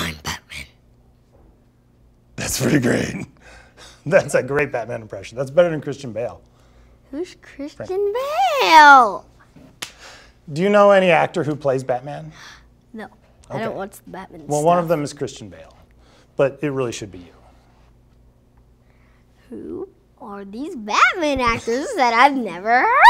I'm Batman. That's pretty great. That's a great Batman impression. That's better than Christian Bale. Who's Christian Bale? Do you know any actor who plays Batman? No, I don't watch the Batman Well, stuff. one of them is Christian Bale, but it really should be you. Who are these Batman actors that I've never heard?